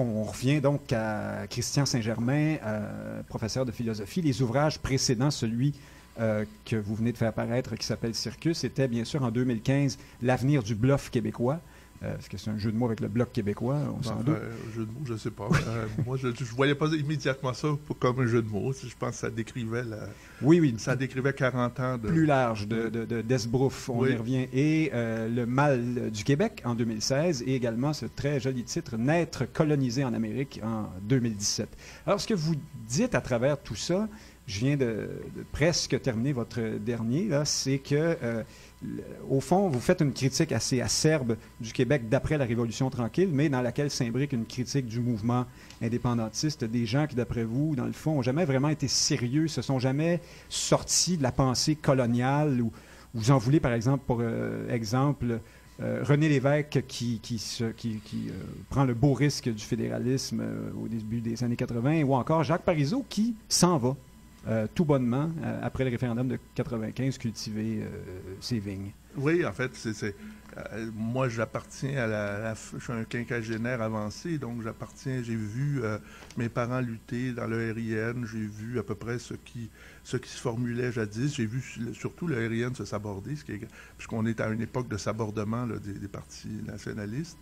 on revient donc à Christian Saint-Germain, euh, professeur de philosophie. Les ouvrages précédents, celui euh, que vous venez de faire apparaître, qui s'appelle Circus, était bien sûr en 2015 L'avenir du bluff québécois. Euh, Est-ce que c'est un jeu de mots avec le bloc québécois? On s'en doute. un jeu de mots, je sais pas. Euh, moi, je ne voyais pas immédiatement ça comme un jeu de mots. Je pense que ça décrivait, la- Oui, oui. ça décrivait 40 ans de... plus large de, de, de d'Esbrouf, on Oui. y revient. Et euh, Le mal du Québec en 2016 et également ce très joli titre Naître colonisé en Amérique en 2017. Alors, ce que vous dites à travers tout ça, je viens de, de presque terminer votre dernier, là, c'est que, euh, au fond, vous faites une critique assez acerbe du Québec d'après la Révolution tranquille, mais dans laquelle s'imbrique une critique du mouvement indépendantiste, des gens qui, d'après vous, dans le fond, n'ont jamais vraiment été sérieux, se sont jamais sortis de la pensée coloniale ou vous en voulez, par exemple, pour euh, exemple, euh, René Lévesque qui, euh, prend le beau risque du fédéralisme au début des années 80, ou encore Jacques Parizeau qui s'en va euh, tout bonnement euh, après le référendum de 95 cultiver euh, ses vignes. Oui, en fait, moi, j'appartiens à la, Je suis un quinquagénaire avancé, donc j'appartiens. J'ai vu mes parents lutter dans le RIN. J'ai vu à peu près ce qui, ce qui se formulait jadis. J'ai vu su- surtout le RIN se saborder, puisqu'on est à une époque de sabordement des, partis nationalistes.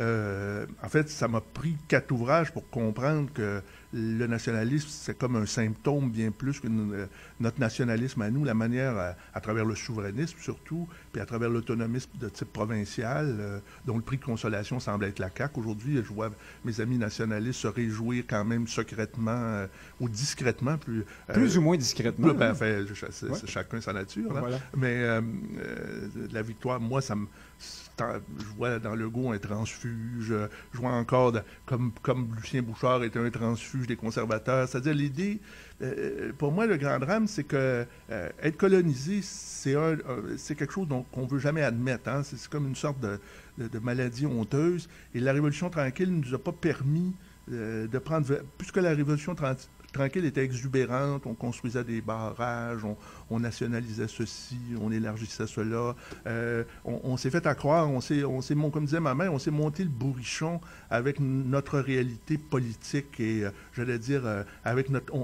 En fait, ça m'a pris quatre ouvrages pour comprendre que le nationalisme, c'est comme un symptôme bien plus que n- notre nationalisme à nous, la manière, à, à travers le souverainisme surtout, puis à travers l'autonomisme de type provincial, euh, dont le prix de consolation semble être la CAQ. Aujourd'hui, je vois mes amis nationalistes se réjouir quand même secrètement euh, ou discrètement, plus, euh, Plus ou moins discrètement. plus- ben, hein? je- c'est- Ouais. c'est chacun sa nature. là. Voilà. Mais euh, euh, la victoire, moi, ça me. Je vois dans le goût un transfuge. Je vois encore, de- comme, comme Lucien Bouchard était un transfuge des conservateurs. C'est-à-dire, l'idée, euh, pour moi, le grand drame, c'est que euh, être colonisé, c'est un, quelque chose qu'on ne veut jamais admettre. hein. C'est comme une sorte de, maladie honteuse. Et la Révolution tranquille ne nous a pas permis euh, de prendre. Puisque la Révolution tran- tranquille était exubérante, on construisait des barrages, on, on nationalisait ceci, on élargissait cela. Euh, on s'est fait à croire, on s'est, on comme disait ma mère, on s'est monté le bourrichon avec notre réalité politique et, euh, j'allais dire, euh, avec notre.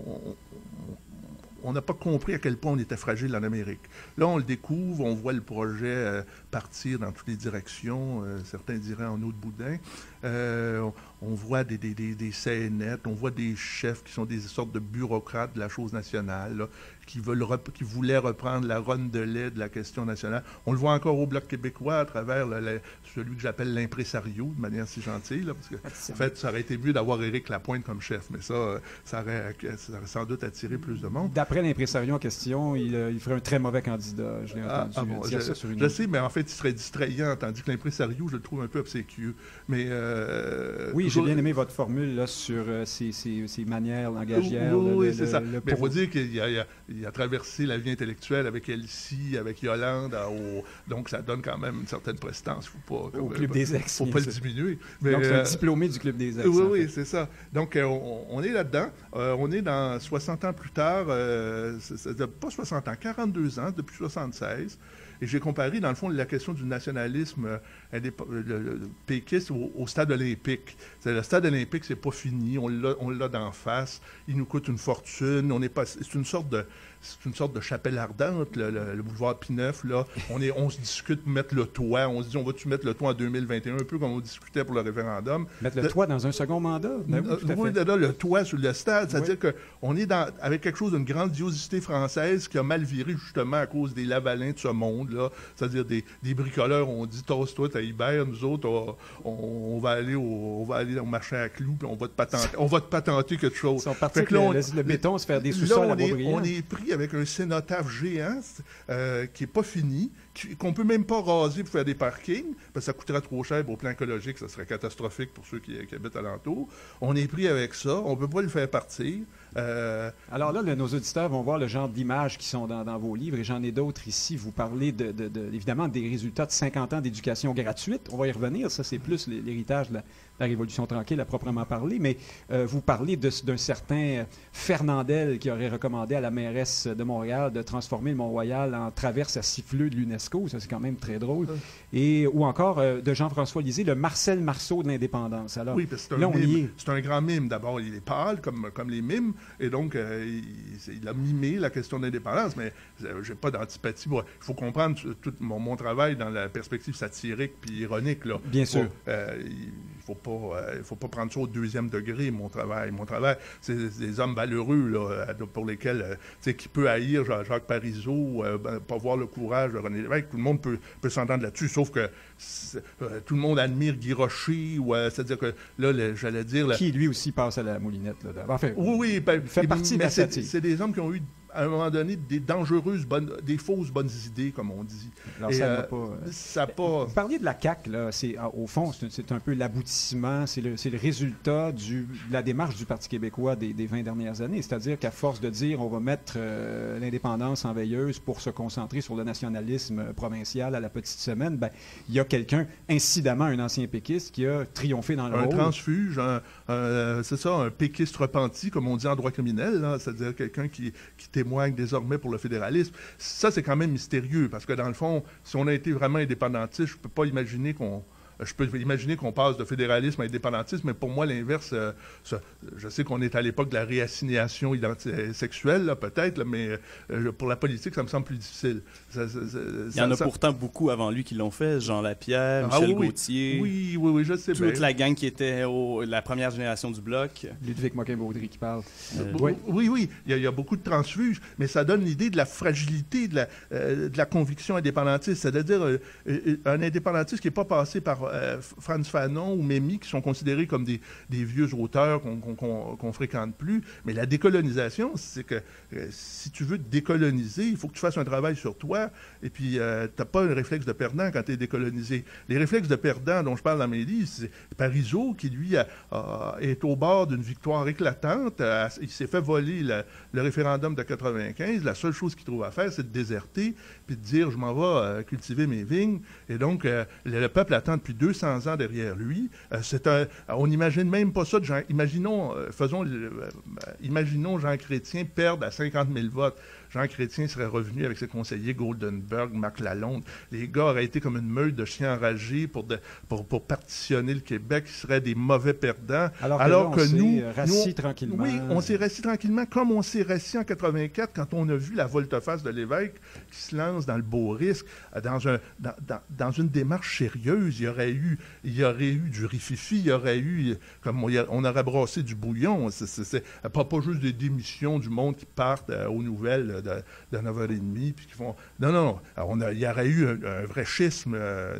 On- n'a pas compris à quel point on était fragile en Amérique. Là, on le découvre, on voit le projet euh, partir dans toutes les directions, euh, certains diraient en eau de boudin. Euh, on, voit des, des, on voit des chefs qui sont des sortes de bureaucrates de la chose nationale, qui, veulent rep- qui voulaient reprendre la ronde de lait de la question nationale. On le voit encore au Bloc québécois à travers le- le- celui que j'appelle l'impresario, de manière si gentille, là, parce que en fait, ça aurait été mieux d'avoir Éric Lapointe comme chef, mais ça, euh, ça aurait, ça aurait sans doute attiré plus de monde. D'après l'impresario en question, il, euh, il ferait un très mauvais candidat. Je l'ai Ah, entendu ah bon, dire je, ça sur une je sais, mais en fait, il serait distrayant, tandis que l'impresario, je le trouve un peu obséquieux. Mais euh, Oui, j'ai bien aimé votre formule là, sur euh, ces, ces- ces manières langagières. Oui, c'est ça. le Mais il faut dire qu'il a, il a- il a traversé la vie intellectuelle avec Elsie, avec Yolande, à- au- donc ça donne quand même une certaine prestance. faut pas, Au Club des Ex, faut pas le diminuer. Mais, Donc, c'est euh, un diplômé du Club des Ex. oui, oui, c'est ça. Donc, euh, on, on est là-dedans. Euh, on est dans 60 ans plus tard, euh, pas 60 ans, 42 ans, depuis 76. Et j'ai comparé, dans le fond, la question du nationalisme euh, indép- euh, le- le- péquiste au, au stade olympique. C'est le stade olympique, c'est pas fini. On l'a, on l'a d'en face. Il nous coûte une fortune. On est pas, c'est une sorte de, c'est une sorte de chapelle ardente, le, le- le boulevard Pineuf. Là, on est, on se discute de mettre le toit. On se dit, on va-tu mettre le toit en 2021, un peu comme on discutait pour le référendum? Mettre le toit dans un second mandat? Ben oui, là, le toit sur le stade, c'est-à-dire qu'on est dans, avec quelque chose d'une grandiosité française qui a mal viré justement à cause des lavalins de ce monde-là. C'est-à-dire des, des bricoleurs ont dit Tasse-toi, t'as Hibert, nous autres, on, on- on va aller au, on va aller au marché à clous, puis on va te patenter, on va te patenter quelque chose. Ils sont partis que là, le, on- béton se faire des sous-sols à on est, Beaubriand. Avec un cénotaphe géant euh, qui n'est pas fini, qu'on peut même pas raser pour faire des parkings, parce que ça coûterait trop cher au plan écologique, ça serait catastrophique pour ceux qui, qui habitent alentour. On est pris avec ça, on peut pas le faire partir. Euh, Alors là, le- nos auditeurs vont voir le genre d'images qui sont dans, dans vos livres, et j'en ai d'autres ici. Vous parlez de, de- de- évidemment des résultats de 50 ans d'éducation gratuite. On va y revenir. Ça, c'est plus l'hé- l'héritage de la, Révolution tranquille à proprement parler. Mais euh, vous parlez d'un certain Fernandel qui aurait recommandé à la mairesse de Montréal de transformer le Mont-Royal en traverse à siffleux de UNESCO. Ça, c'est quand même très drôle. Et, ou encore euh, de Jean-François Lisée, le Marcel Marceau de l'indépendance. Alors, oui, parce que c'est un, grand mime. D'abord, il est pâle, comme, comme les mimes, et donc euh, il, a mimé la question de l'indépendance, mais euh, j'ai pas d'antipathie. il faut comprendre tout mon, travail dans la perspective satirique puis ironique. Là. Bien sûr. il faut pas, il faut pas prendre ça au deuxième degré, mon travail. Mon travail, c'est des hommes valeureux là, pour lesquels, tu sais, qui peut haïr Jacques Parizeau, ben, pas voir le courage de René Lévesque, tout le monde peut, peut s'entendre là-dessus, sauf que euh, tout le monde admire Guy Rocher, ou euh, c'est-à-dire que là, j'allais dire... Qui, lui aussi, passe à la moulinette. Là, enfin, oui, oui. Fait partie de la C'est des hommes qui ont eu à un moment donné, des dangereuses, bonnes, des fausses bonnes idées, comme on dit. Alors, ça euh, pas, euh, ça pas... Vous parliez de la CAQ, là. C'est, ah, au fond, c'est, un peu l'aboutissement, c'est le, résultat du, de la démarche du Parti québécois des, des 20 dernières années. C'est-à-dire qu'à force de dire on va mettre euh, l'indépendance en veilleuse pour se concentrer sur le nationalisme provincial à la petite semaine, ben, il y a quelqu'un, incidemment un ancien péquiste, qui a triomphé dans le Un transfuge, c'est ça, un péquiste repenti, comme on dit en droit criminel, c'est-à-dire quelqu'un qui, qui témoigne désormais pour le fédéralisme. Ça, c'est quand même mystérieux, parce que dans le fond, si on a été vraiment indépendantiste, je ne peux pas imaginer qu'on je peux imaginer qu'on passe de fédéralisme à indépendantisme, mais pour moi, l'inverse, euh, je sais qu'on est à l'époque de la réassignation euh, sexuelle, peut-être, mais euh, pour la politique, ça me semble plus difficile. Il y en a pourtant beaucoup avant lui qui l'ont fait, Jean Lapierre, ah Michel Gauthier. Oui, oui, oui, je sais Toute la gang qui était au, la première génération du Bloc. Ludwig Moquin-Baudry qui parle. oui, oui, oui. Il, y a, beaucoup de transfuges, mais ça donne l'idée de la fragilité de la, de la conviction indépendantiste. C'est-à-dire un indépendantiste qui n'est pas passé par euh, Franz Fanon ou Mémy, qui sont considérés comme des, vieux auteurs qu'on ne fréquente plus. Mais la décolonisation, c'est que euh, si tu veux décoloniser, il faut que tu fasses un travail sur toi. Et puis, euh, tu n'as pas un réflexe de perdant quand tu es décolonisé. Les réflexes de perdant dont je parle dans mes livres, c'est Parisot qui, lui, est au bord d'une victoire éclatante. il s'est fait voler le, référendum de 95. La seule chose qu'il trouve à faire, c'est de déserter puis de dire je m'en vais cultiver mes vignes. Et donc, le, le peuple attend depuis 200 ans derrière lui. Euh, c'est un, on n'imagine même pas ça. De Jean, imaginons, euh, faisons, euh, imaginons Jean Chrétien perdre à 50 000 votes. Jean Chrétien serait revenu avec ses conseillers Goldenberg, Marc Lalonde. Les gars auraient été comme une meute de chiens enragés pour, pour, pour, partitionner le Québec. Ils seraient des mauvais perdants. Alors que, nous, nous, tranquillement. Oui, on s'est rassis tranquillement, comme on s'est rassis en 84 quand on a vu la volte-face de l'évêque qui se lance dans le beau risque, dans, un, dans, dans, une démarche sérieuse. Il y aurait il y aurait eu du rififi, il y aurait eu, comme on, aurait brassé du bouillon. C'est pas, pas juste des démissions du monde qui partent euh, aux nouvelles de, 9h30, puis qui font... Non, non, on a, il y aurait eu un, vrai schisme... Euh,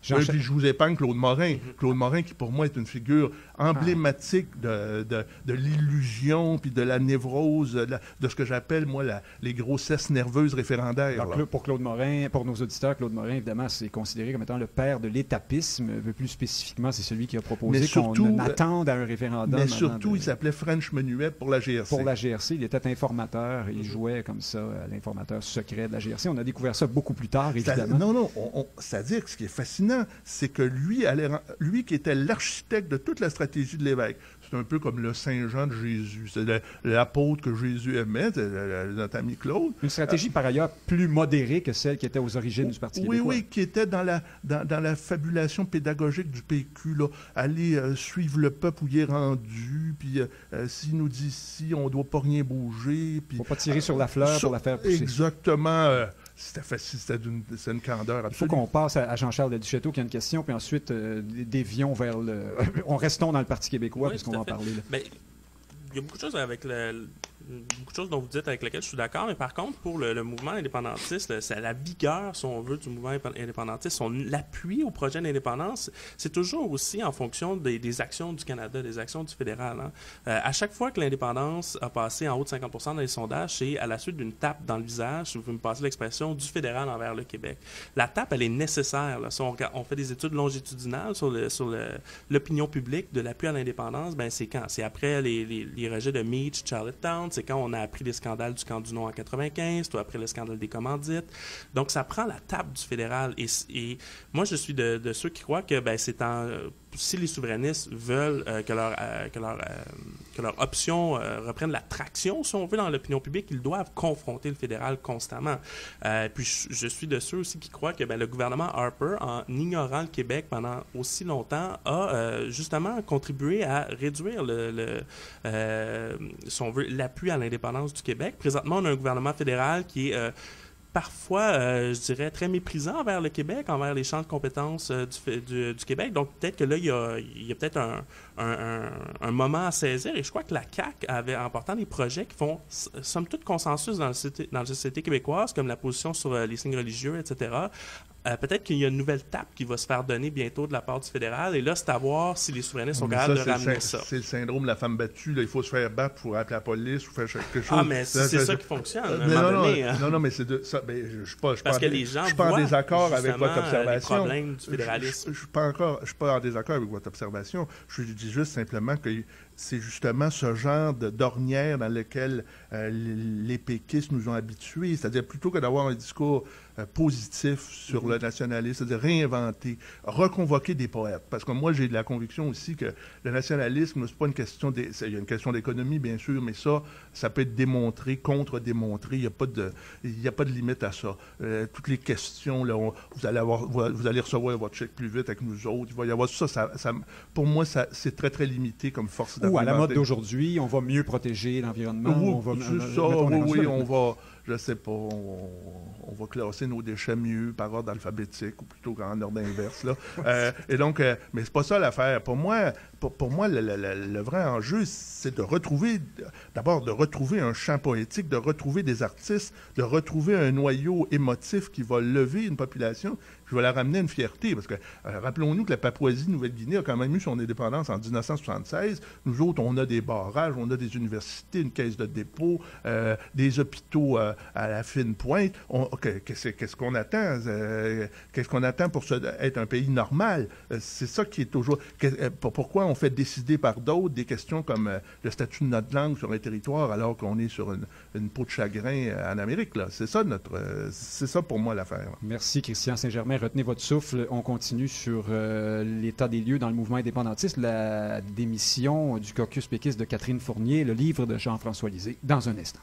puis je vous épargne Claude Morin. Claude Morin, qui pour moi est une figure emblématique de, de, l'illusion, puis de la névrose, de, ce que j'appelle, moi, la, les grossesses nerveuses référendaires. pour Claude Morin, pour nos auditeurs, Claude Morin, évidemment, c'est considéré comme étant le père de l'étapisme. Plus spécifiquement, c'est celui qui a proposé qu'on attende à un référendum. Mais surtout, il s'appelait French Menuet pour la GRC. Pour la GRC, il était informateur. Il jouait comme ça, l'informateur secret de la GRC. On a découvert ça beaucoup plus tard, évidemment. non, non, c'est-à-dire que ce qui est fascinant, c'est que lui, lui qui était l'architecte de toute la stratégie de l'évêque, c'est un peu comme le Saint-Jean de Jésus. C'est l'apôtre que Jésus aimait, notre ami Claude. Une stratégie, par ailleurs, plus modérée que celle qui était aux origines du Parti oui, Oui, qui était dans la, dans, la fabulation pédagogique du PQ. Là. Aller euh, suivre le peuple où il est rendu, puis euh, euh, s'il nous dit si, on ne doit pas rien bouger. Puis, faut pas tirer sur la fleur pour la faire pousser. Exactement. C'était facile, c'était une, candeur absolue. Il faut qu'on passe à, Jean-Charles Duchâteau qui a une question, puis ensuite dévions vers le... on restons dans le Parti québécois, puisqu'on va en parler. Là. Ben, il y a beaucoup de choses avec le, beaucoup de choses dont vous dites avec lesquelles je suis d'accord, mais par contre, pour le, mouvement indépendantiste, c'est la vigueur, si on veut, du mouvement indépendantiste, l'appui au projet d'indépendance, c'est toujours aussi en fonction des, actions du Canada, des actions du fédéral. Hein. Euh, à chaque fois que l'indépendance a passé en haut de 50 dans les sondages, c'est à la suite d'une tape dans le visage, si vous me passez l'expression, du fédéral envers le Québec. La tape, elle est nécessaire. Si on, fait des études longitudinales sur l'opinion publique de l'appui à l'indépendance, ben c'est quand? C'est après les, les, les rejets de Meach, Charlottetown, c'est quand on a appris les scandales du camp du Nord en 95, toi après le scandale des commandites. Donc, ça prend la table du fédéral. Et, moi, je suis de, ceux qui croient que ben, c'est en... si les souverainistes veulent euh, que leur, euh, que leur que leur option reprenne la traction, si on veut, dans l'opinion publique, ils doivent confronter le fédéral constamment. puis je, suis de ceux aussi qui croient que ben, le gouvernement Harper, en ignorant le Québec pendant aussi longtemps, a justement contribué à réduire le, l'appui à l'indépendance du Québec. Présentement, on a un gouvernement fédéral qui est parfois, euh, je dirais, très méprisant envers le Québec, envers les champs de compétences euh, du, Québec. Donc, peut-être que là, il y a peut-être un, un, un, moment à saisir. Et je crois que la CAQ avait, en portant des projets qui font, somme toute, consensus dans, le, dans la société québécoise, comme la position sur euh, les signes religieux, etc., euh, peut-être qu'il y a une nouvelle tape qui va se faire donner bientôt de la part du fédéral. Et là, c'est à voir si les souverainistes sont capables de ramener ça. C'est le syndrome de la femme battue. Là. Il faut se faire battre pour appeler la police ou faire quelque chose. Ah, mais c'est ça, qui fonctionne. Euh, non, non, hein. non, non, mais c'est de ça. Je ne suis pas, je Parce que les gens je suis pas en désaccord avec votre observation. Les problèmes du fédéralisme. Je ne suis pas suis en désaccord avec votre observation. Je dis juste simplement que c'est justement ce genre d'ornière dans lequel euh, les péquistes nous ont habitués. C'est-à-dire, plutôt que d'avoir un discours positif sur le nationalisme, c'est-à-dire réinventer, reconvoquer des poètes. Parce que moi, j'ai de la conviction aussi que le nationalisme, c'est pas une question... Il y a une question d'économie, bien sûr, mais ça, ça peut être démontré, contre-démontré. Il n'y a, pas de, il a pas de limite à ça. Euh, toutes les questions, là, vous, allez avoir, vous allez recevoir votre chèque plus vite avec nous autres. Il va y avoir ça. ça, ça pour moi, c'est très, très limité comme force Ou à la mode d'aujourd'hui, on va mieux protéger l'environnement. on va, ça, oui, oui, on va je sais pas, on, va classer nos déchets mieux par ordre alphabétique ou plutôt qu'en ordre inverse. Là. Euh, et donc, euh, mais c'est pas ça l'affaire. Pour moi, pour, moi, le, vrai enjeu, c'est de retrouver, d'abord, de retrouver un champ poétique, de retrouver des artistes, de retrouver un noyau émotif qui va lever une population, qui va la ramener une fierté. Parce que, euh, rappelons-nous que la Papouasie-Nouvelle-Guinée a quand même eu son indépendance en 1976. Nous autres, on a des barrages, on a des universités, une caisse de dépôt, des hôpitaux à la fine pointe. Qu'est-ce qu'on attend? Euh, qu'est-ce qu'on attend pour être un pays normal? Euh, c'est ça qui est toujours... Euh, pourquoi on fait décider par d'autres des questions comme le statut de notre langue sur un territoire alors qu'on est sur une, peau de chagrin en Amérique? C'est ça notre... c'est ça pour moi l'affaire. Merci Christian Saint-Germain. Retenez votre souffle. On continue sur l'état des lieux dans le mouvement indépendantiste, la démission du caucus péquiste de Catherine Fournier, le livre de Jean-François Lisée, dans un instant.